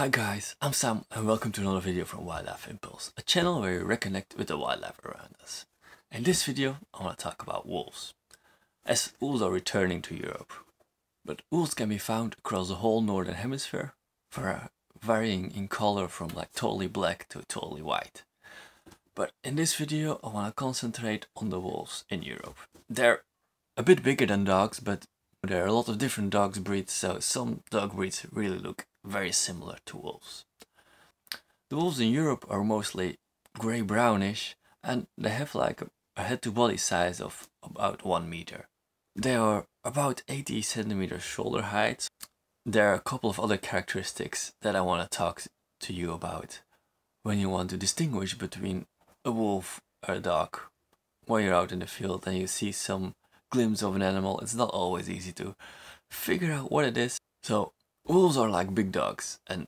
Hi guys, I'm Sam and welcome to another video from Wildlife Impulse, a channel where we reconnect with the wildlife around us. In this video I want to talk about wolves, as wolves are returning to Europe. But wolves can be found across the whole northern hemisphere, uh, varying in color from like totally black to totally white. But in this video I want to concentrate on the wolves in Europe. They're a bit bigger than dogs, but there are a lot of different dog breeds, so some dog breeds really look very similar to wolves. The wolves in Europe are mostly grey brownish and they have like a head to body size of about 1 meter. They are about 80 centimeters shoulder height. There are a couple of other characteristics that I want to talk to you about when you want to distinguish between a wolf or a dog. When you're out in the field and you see some glimpse of an animal, it's not always easy to figure out what it is. So Wolves are like big dogs, and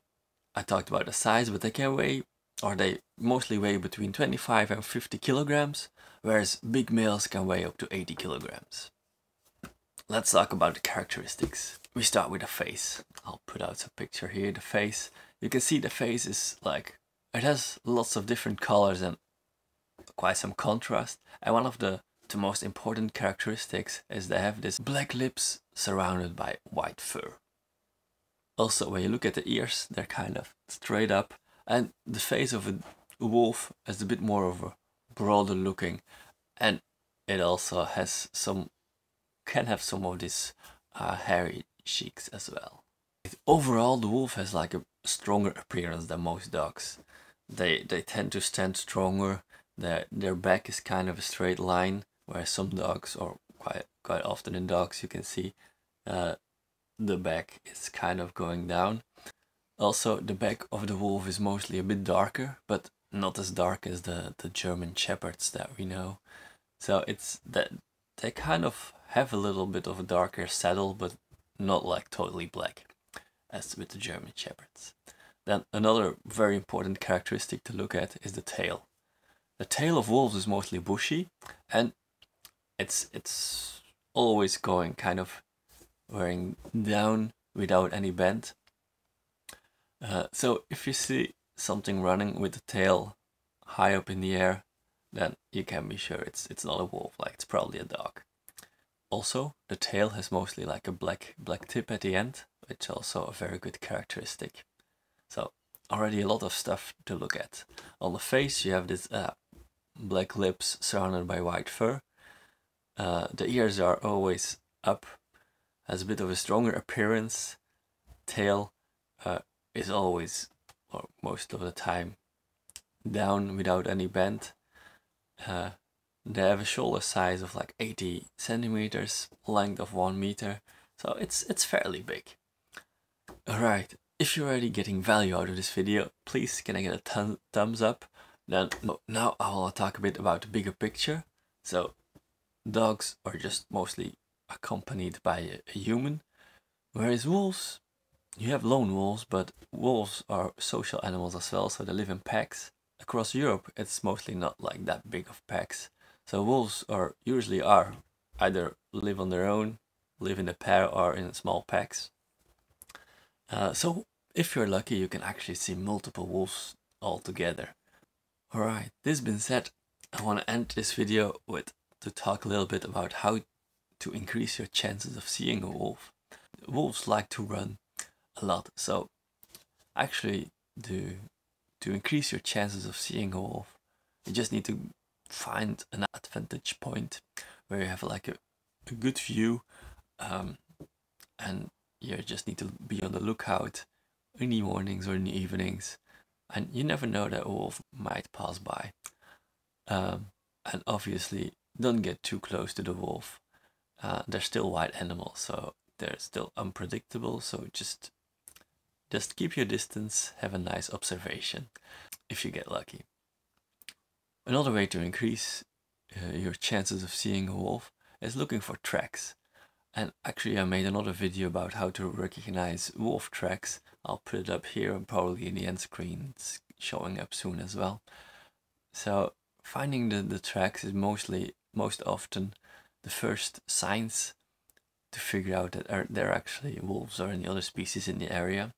I talked about the size, but they can weigh, or they mostly weigh between 25 and 50 kilograms, whereas big males can weigh up to 80 kilograms. Let's talk about the characteristics. We start with the face. I'll put out a picture here, the face. You can see the face is like, it has lots of different colors and quite some contrast. And one of the, the most important characteristics is they have this black lips surrounded by white fur. Also, when you look at the ears, they're kind of straight up. And the face of a wolf is a bit more of a broader looking. And it also has some, can have some of these uh, hairy cheeks as well. Overall, the wolf has like a stronger appearance than most dogs. They, they tend to stand stronger. Their, their back is kind of a straight line, whereas some dogs, or quite, quite often in dogs, you can see uh, the back is kind of going down. Also, the back of the wolf is mostly a bit darker, but not as dark as the, the German Shepherds that we know. So it's that they kind of have a little bit of a darker saddle, but not like totally black, as with the German Shepherds. Then another very important characteristic to look at is the tail. The tail of wolves is mostly bushy, and it's it's always going kind of wearing down without any bend. Uh, so if you see something running with the tail high up in the air, then you can be sure it's it's not a wolf, like it's probably a dog. Also, the tail has mostly like a black black tip at the end, which also a very good characteristic. So already a lot of stuff to look at. On the face you have this uh, black lips surrounded by white fur. Uh, the ears are always up has a bit of a stronger appearance. Tail uh, is always, or most of the time, down without any bend. Uh, they have a shoulder size of like 80 centimeters, length of 1 meter, so it's, it's fairly big. Alright, if you're already getting value out of this video, please can I get a thumbs up? Then now I will talk a bit about the bigger picture. So dogs are just mostly accompanied by a, human. Whereas wolves, you have lone wolves, but wolves are social animals as well, so they live in packs. Across Europe, it's mostly not like that big of packs. So wolves are usually are either live on their own, live in a pair, or in small packs. Uh, so if you're lucky, you can actually see multiple wolves all together. Alright, this being said, I want to end this video with to talk a little bit about how to increase your chances of seeing a wolf. Wolves like to run a lot, so actually to, to increase your chances of seeing a wolf, you just need to find an advantage point where you have like a, a good view um, and you just need to be on the lookout in the mornings or in the evenings and you never know that a wolf might pass by. Um, and obviously don't get too close to the wolf uh, they're still wild animals, so they're still unpredictable. So just just keep your distance, have a nice observation if you get lucky. Another way to increase uh, your chances of seeing a wolf is looking for tracks. And actually I made another video about how to recognize wolf tracks. I'll put it up here and probably in the end screen. It's showing up soon as well. So finding the, the tracks is mostly, most often the first signs to figure out that are, there actually wolves or any other species in the area.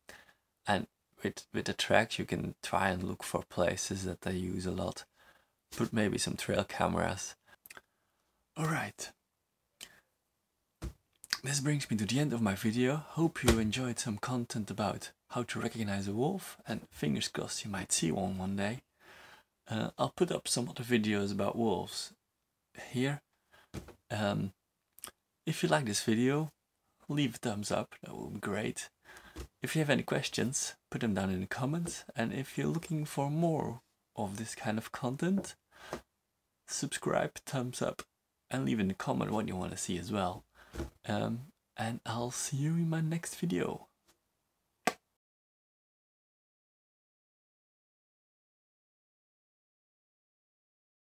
And with with the tracks you can try and look for places that they use a lot. Put maybe some trail cameras. All right. This brings me to the end of my video. Hope you enjoyed some content about how to recognize a wolf and fingers crossed you might see one one day. Uh, I'll put up some other videos about wolves here um, if you like this video leave a thumbs up that would be great if you have any questions, put them down in the comments. And if you're looking for more of this kind of content, subscribe, thumbs up, and leave in the comment what you want to see as well. Um, and I'll see you in my next video.